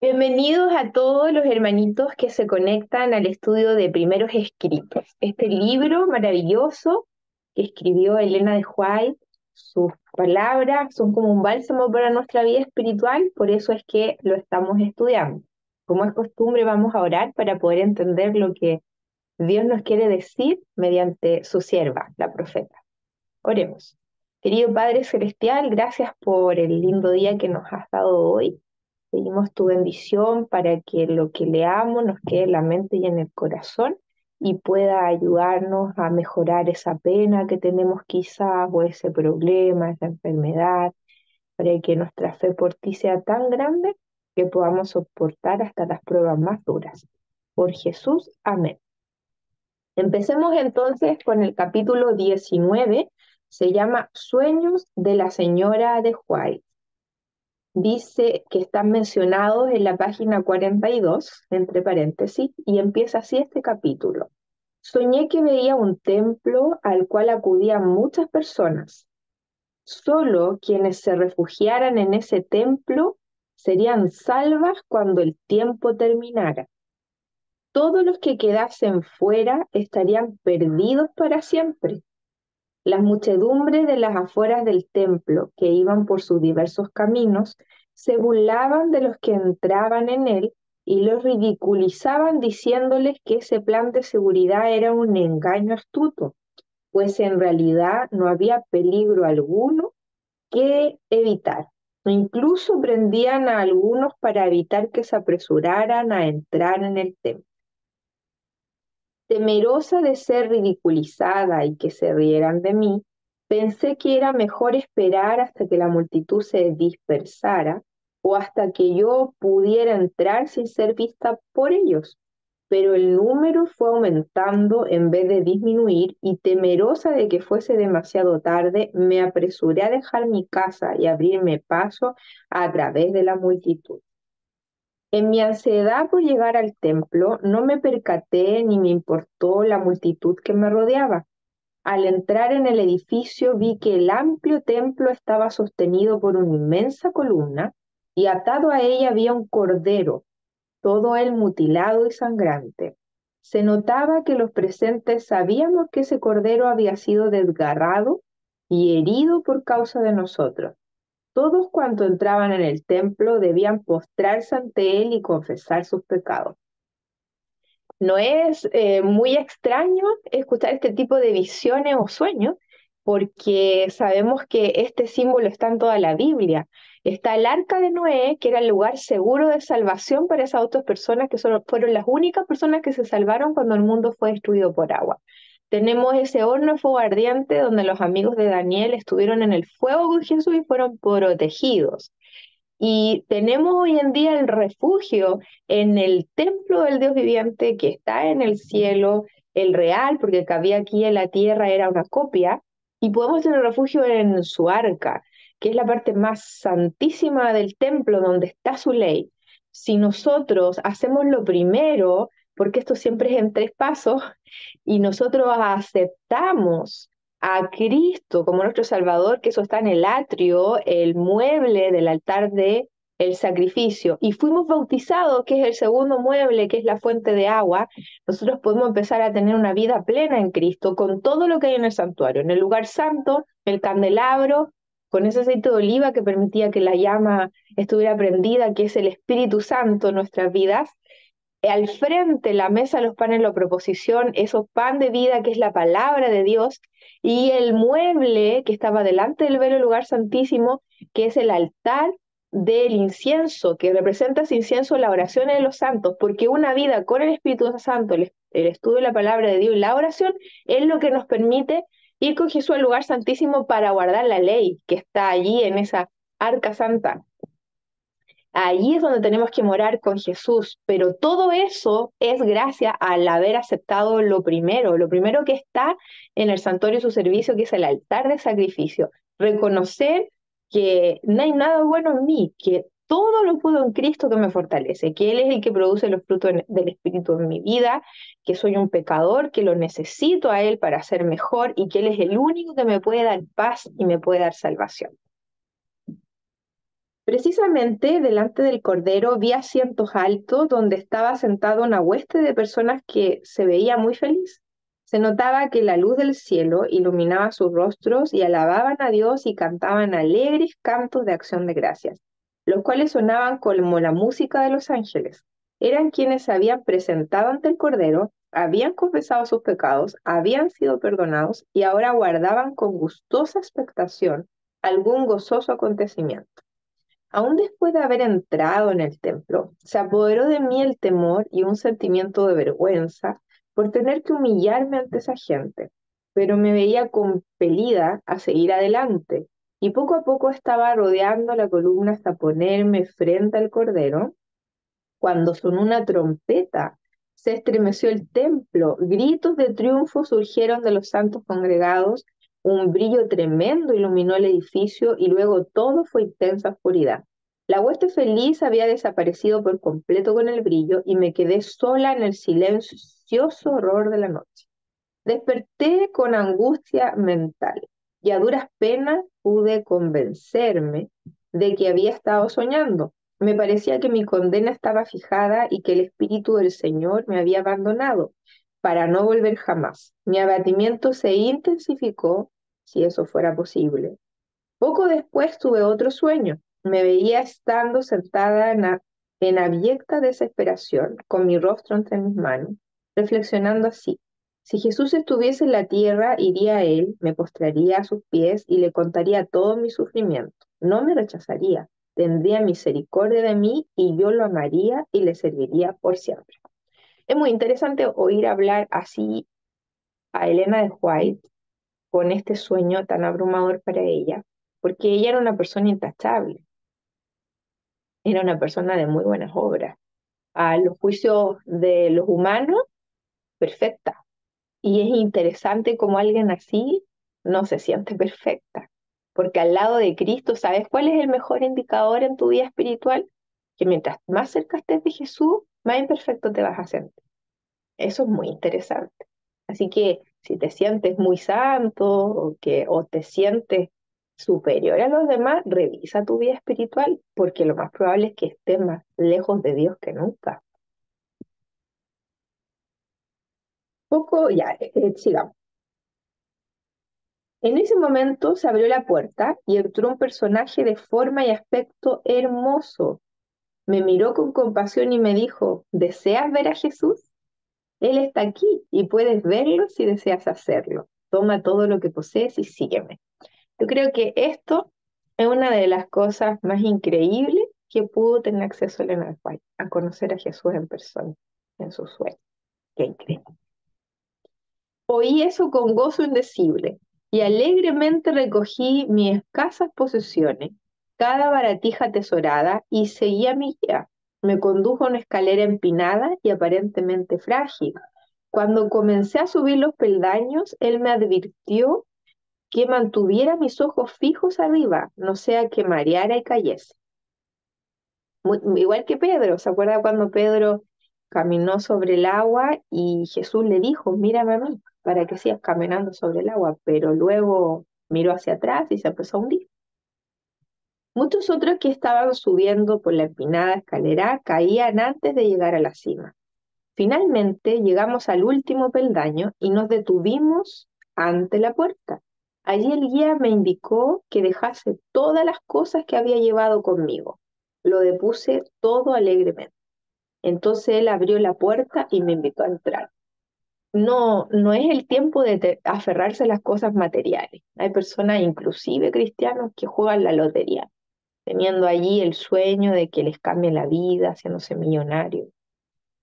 Bienvenidos a todos los hermanitos que se conectan al estudio de Primeros Escritos. Este libro maravilloso que escribió Elena de White, sus palabras son como un bálsamo para nuestra vida espiritual, por eso es que lo estamos estudiando. Como es costumbre, vamos a orar para poder entender lo que Dios nos quiere decir mediante su sierva, la profeta. Oremos. Querido Padre Celestial, gracias por el lindo día que nos has dado hoy. Pedimos tu bendición para que lo que leamos nos quede en la mente y en el corazón y pueda ayudarnos a mejorar esa pena que tenemos quizás o ese problema, esa enfermedad, para que nuestra fe por ti sea tan grande que podamos soportar hasta las pruebas más duras. Por Jesús, amén. Empecemos entonces con el capítulo 19, se llama Sueños de la Señora de White dice que están mencionados en la página 42, entre paréntesis, y empieza así este capítulo. Soñé que veía un templo al cual acudían muchas personas. Solo quienes se refugiaran en ese templo serían salvas cuando el tiempo terminara. Todos los que quedasen fuera estarían perdidos para siempre. Las muchedumbres de las afueras del templo, que iban por sus diversos caminos, se burlaban de los que entraban en él y los ridiculizaban diciéndoles que ese plan de seguridad era un engaño astuto, pues en realidad no había peligro alguno que evitar. Incluso prendían a algunos para evitar que se apresuraran a entrar en el templo. Temerosa de ser ridiculizada y que se rieran de mí, pensé que era mejor esperar hasta que la multitud se dispersara o hasta que yo pudiera entrar sin ser vista por ellos. Pero el número fue aumentando en vez de disminuir y temerosa de que fuese demasiado tarde, me apresuré a dejar mi casa y abrirme paso a través de la multitud. En mi ansiedad por llegar al templo, no me percaté ni me importó la multitud que me rodeaba. Al entrar en el edificio vi que el amplio templo estaba sostenido por una inmensa columna y atado a ella había un cordero, todo él mutilado y sangrante. Se notaba que los presentes sabíamos que ese cordero había sido desgarrado y herido por causa de nosotros. Todos cuantos entraban en el templo debían postrarse ante él y confesar sus pecados. No es eh, muy extraño escuchar este tipo de visiones o sueños, porque sabemos que este símbolo está en toda la Biblia. Está el arca de Noé, que era el lugar seguro de salvación para esas otras personas que fueron las únicas personas que se salvaron cuando el mundo fue destruido por agua. Tenemos ese horno fuego ardiente donde los amigos de Daniel estuvieron en el fuego con Jesús y fueron protegidos. Y tenemos hoy en día el refugio en el templo del Dios viviente que está en el cielo, el real, porque que había aquí en la tierra era una copia, y podemos tener refugio en su arca, que es la parte más santísima del templo donde está su ley. Si nosotros hacemos lo primero, porque esto siempre es en tres pasos, y nosotros aceptamos a Cristo como nuestro Salvador, que eso está en el atrio, el mueble del altar de el sacrificio, y fuimos bautizados, que es el segundo mueble, que es la fuente de agua, nosotros podemos empezar a tener una vida plena en Cristo, con todo lo que hay en el santuario, en el lugar santo, el candelabro, con ese aceite de oliva que permitía que la llama estuviera prendida, que es el Espíritu Santo en nuestras vidas, al frente la mesa, los panes, la proposición, esos pan de vida que es la palabra de Dios, y el mueble que estaba delante del velo lugar santísimo, que es el altar del incienso, que representa ese incienso la oración de los santos, porque una vida con el Espíritu Santo, el estudio de la palabra de Dios y la oración, es lo que nos permite ir con Jesús al lugar santísimo para guardar la ley que está allí en esa arca santa. Ahí es donde tenemos que morar con Jesús, pero todo eso es gracias al haber aceptado lo primero, lo primero que está en el santuario su servicio, que es el altar de sacrificio. Reconocer que no hay nada bueno en mí, que todo lo puedo en Cristo que me fortalece, que Él es el que produce los frutos del Espíritu en mi vida, que soy un pecador, que lo necesito a Él para ser mejor y que Él es el único que me puede dar paz y me puede dar salvación. Precisamente delante del Cordero vi asientos altos donde estaba sentado una hueste de personas que se veía muy feliz. Se notaba que la luz del cielo iluminaba sus rostros y alababan a Dios y cantaban alegres cantos de acción de gracias, los cuales sonaban como la música de los ángeles. Eran quienes se habían presentado ante el Cordero, habían confesado sus pecados, habían sido perdonados y ahora guardaban con gustosa expectación algún gozoso acontecimiento. Aún después de haber entrado en el templo, se apoderó de mí el temor y un sentimiento de vergüenza por tener que humillarme ante esa gente, pero me veía compelida a seguir adelante y poco a poco estaba rodeando la columna hasta ponerme frente al cordero, cuando sonó una trompeta. Se estremeció el templo, gritos de triunfo surgieron de los santos congregados un brillo tremendo iluminó el edificio y luego todo fue intensa oscuridad. La hueste feliz había desaparecido por completo con el brillo y me quedé sola en el silencioso horror de la noche. Desperté con angustia mental y a duras penas pude convencerme de que había estado soñando. Me parecía que mi condena estaba fijada y que el Espíritu del Señor me había abandonado para no volver jamás. Mi abatimiento se intensificó, si eso fuera posible. Poco después tuve otro sueño. Me veía estando sentada en, en abyecta desesperación, con mi rostro entre mis manos, reflexionando así. Si Jesús estuviese en la tierra, iría a él, me postraría a sus pies y le contaría todo mi sufrimiento. No me rechazaría, tendría misericordia de mí y yo lo amaría y le serviría por siempre. Es muy interesante oír hablar así a Elena de White con este sueño tan abrumador para ella, porque ella era una persona intachable, era una persona de muy buenas obras. A los juicios de los humanos, perfecta. Y es interesante como alguien así no se siente perfecta, porque al lado de Cristo, ¿sabes cuál es el mejor indicador en tu vida espiritual? Que mientras más cerca estés de Jesús, más imperfecto te vas a sentir. Eso es muy interesante. Así que si te sientes muy santo o, que, o te sientes superior a los demás, revisa tu vida espiritual, porque lo más probable es que estés más lejos de Dios que nunca. Poco, ya, eh, eh, sigamos. En ese momento se abrió la puerta y entró un personaje de forma y aspecto hermoso. Me miró con compasión y me dijo, ¿deseas ver a Jesús? Él está aquí y puedes verlo si deseas hacerlo. Toma todo lo que posees y sígueme. Yo creo que esto es una de las cosas más increíbles que pudo tener acceso Elena White, a conocer a Jesús en persona, en su sueño. Qué increíble. Oí eso con gozo indecible y alegremente recogí mis escasas posesiones, cada baratija tesorada y seguí a mi guía, me condujo a una escalera empinada y aparentemente frágil. Cuando comencé a subir los peldaños, él me advirtió que mantuviera mis ojos fijos arriba, no sea que mareara y cayese. igual que Pedro, ¿se acuerda cuando Pedro caminó sobre el agua y Jesús le dijo, mírame a mí, para que sigas caminando sobre el agua, pero luego miró hacia atrás y se empezó a hundir. Muchos otros que estaban subiendo por la empinada escalera caían antes de llegar a la cima. Finalmente llegamos al último peldaño y nos detuvimos ante la puerta. Allí el guía me indicó que dejase todas las cosas que había llevado conmigo. Lo depuse todo alegremente. Entonces él abrió la puerta y me invitó a entrar. No, no es el tiempo de aferrarse a las cosas materiales. Hay personas, inclusive cristianos, que juegan la lotería teniendo allí el sueño de que les cambie la vida, haciéndose millonarios.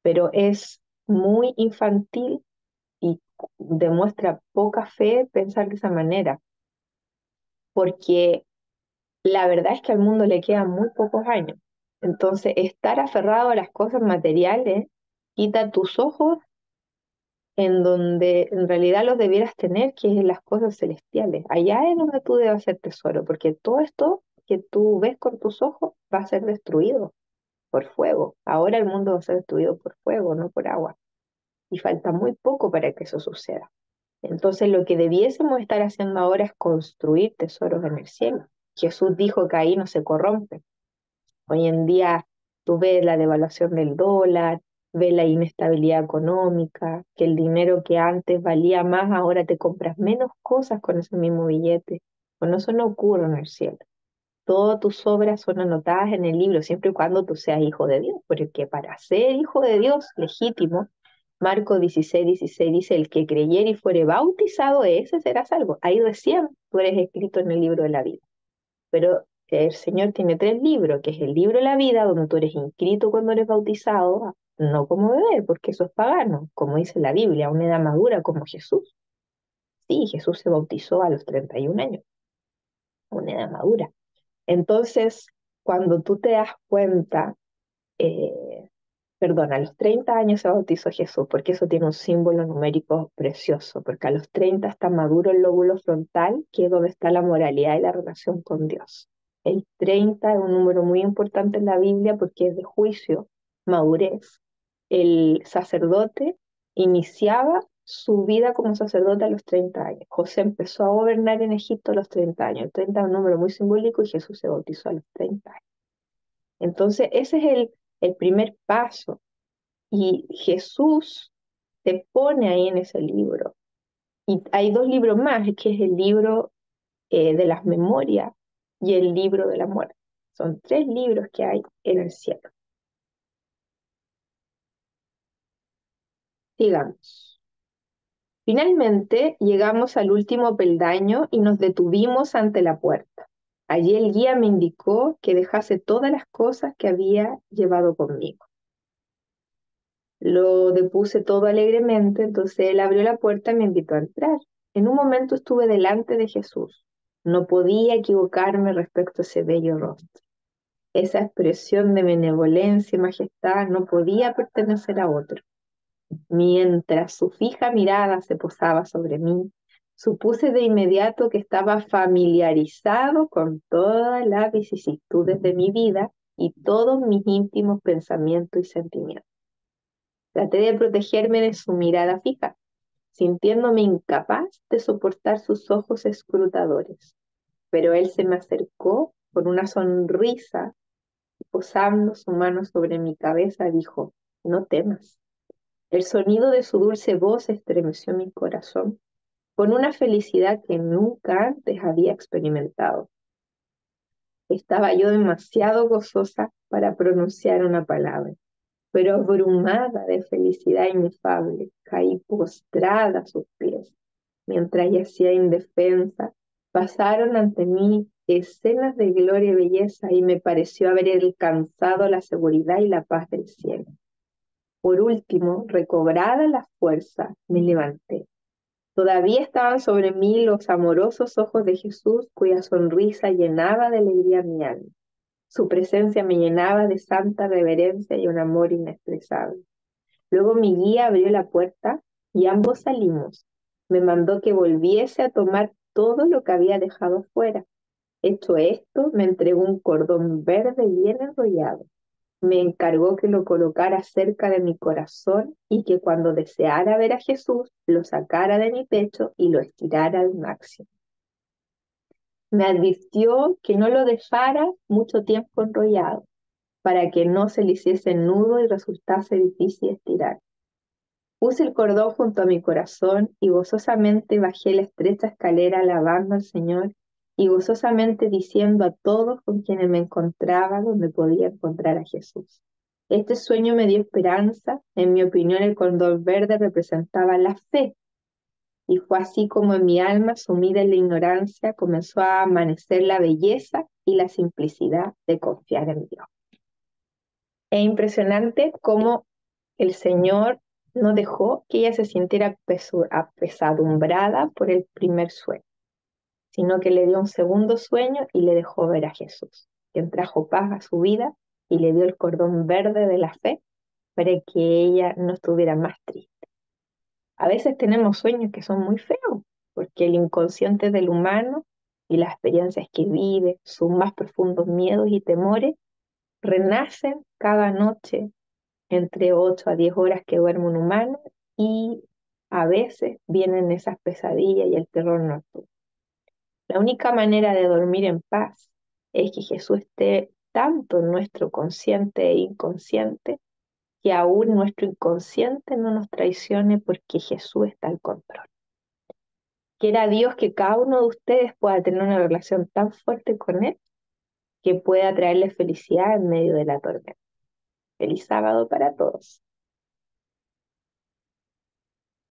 Pero es muy infantil y demuestra poca fe pensar de esa manera, porque la verdad es que al mundo le quedan muy pocos años. Entonces, estar aferrado a las cosas materiales quita tus ojos en donde en realidad los debieras tener, que es en las cosas celestiales. Allá es donde tú debes hacer tesoro, porque todo esto que tú ves con tus ojos va a ser destruido por fuego. Ahora el mundo va a ser destruido por fuego, no por agua. Y falta muy poco para que eso suceda. Entonces lo que debiésemos estar haciendo ahora es construir tesoros en el cielo. Jesús dijo que ahí no se corrompe. Hoy en día tú ves la devaluación del dólar, ves la inestabilidad económica, que el dinero que antes valía más, ahora te compras menos cosas con ese mismo billete. Bueno, eso no ocurre en el cielo. Todas tus obras son anotadas en el libro, siempre y cuando tú seas hijo de Dios, porque para ser hijo de Dios legítimo, Marco 16, 16 dice, el que creyere y fuere bautizado, ese será salvo. Ahí recién tú eres escrito en el libro de la vida. Pero el Señor tiene tres libros, que es el libro de la vida, donde tú eres inscrito cuando eres bautizado, no como bebé, porque eso es pagano, como dice la Biblia, a una edad madura como Jesús. Sí, Jesús se bautizó a los 31 años, a una edad madura. Entonces, cuando tú te das cuenta, eh, perdón, a los 30 años se bautizó Jesús, porque eso tiene un símbolo numérico precioso, porque a los 30 está maduro el lóbulo frontal, que es donde está la moralidad y la relación con Dios. El 30 es un número muy importante en la Biblia porque es de juicio, madurez. El sacerdote iniciaba su vida como sacerdote a los 30 años. José empezó a gobernar en Egipto a los 30 años. El 30 es un número muy simbólico y Jesús se bautizó a los 30 años. Entonces, ese es el, el primer paso. Y Jesús te pone ahí en ese libro. Y hay dos libros más, que es el libro eh, de las memorias y el libro de la muerte. Son tres libros que hay en el cielo. Sigamos. Finalmente llegamos al último peldaño y nos detuvimos ante la puerta. Allí el guía me indicó que dejase todas las cosas que había llevado conmigo. Lo depuse todo alegremente, entonces él abrió la puerta y me invitó a entrar. En un momento estuve delante de Jesús. No podía equivocarme respecto a ese bello rostro. Esa expresión de benevolencia y majestad no podía pertenecer a otro. Mientras su fija mirada se posaba sobre mí, supuse de inmediato que estaba familiarizado con todas las vicisitudes de mi vida y todos mis íntimos pensamientos y sentimientos. Traté de protegerme de su mirada fija, sintiéndome incapaz de soportar sus ojos escrutadores pero él se me acercó con una sonrisa y posando su mano sobre mi cabeza dijo, no temas. El sonido de su dulce voz estremeció mi corazón con una felicidad que nunca antes había experimentado. Estaba yo demasiado gozosa para pronunciar una palabra, pero abrumada de felicidad inefable, caí postrada a sus pies, mientras yacía indefensa Pasaron ante mí escenas de gloria y belleza y me pareció haber alcanzado la seguridad y la paz del cielo. Por último, recobrada la fuerza, me levanté. Todavía estaban sobre mí los amorosos ojos de Jesús, cuya sonrisa llenaba de alegría mi alma. Su presencia me llenaba de santa reverencia y un amor inexpresable. Luego mi guía abrió la puerta y ambos salimos. Me mandó que volviese a tomar todo lo que había dejado fuera. Hecho esto, me entregó un cordón verde bien enrollado. Me encargó que lo colocara cerca de mi corazón y que cuando deseara ver a Jesús, lo sacara de mi pecho y lo estirara al máximo. Me advirtió que no lo dejara mucho tiempo enrollado, para que no se le hiciese nudo y resultase difícil estirar. Puse el cordón junto a mi corazón y gozosamente bajé la estrecha escalera alabando al Señor y gozosamente diciendo a todos con quienes me encontraba donde podía encontrar a Jesús. Este sueño me dio esperanza. En mi opinión, el cordón verde representaba la fe. Y fue así como en mi alma, sumida en la ignorancia, comenzó a amanecer la belleza y la simplicidad de confiar en Dios. Es impresionante cómo el Señor no dejó que ella se sintiera apesadumbrada por el primer sueño, sino que le dio un segundo sueño y le dejó ver a Jesús, quien trajo paz a su vida y le dio el cordón verde de la fe para que ella no estuviera más triste. A veces tenemos sueños que son muy feos, porque el inconsciente del humano y las experiencias que vive, sus más profundos miedos y temores, renacen cada noche entre 8 a 10 horas que duerme un humano y a veces vienen esas pesadillas y el terror nocturno. La única manera de dormir en paz es que Jesús esté tanto en nuestro consciente e inconsciente que aún nuestro inconsciente no nos traicione porque Jesús está al control. Quiera Dios que cada uno de ustedes pueda tener una relación tan fuerte con Él que pueda traerle felicidad en medio de la tormenta. Feliz sábado para todos.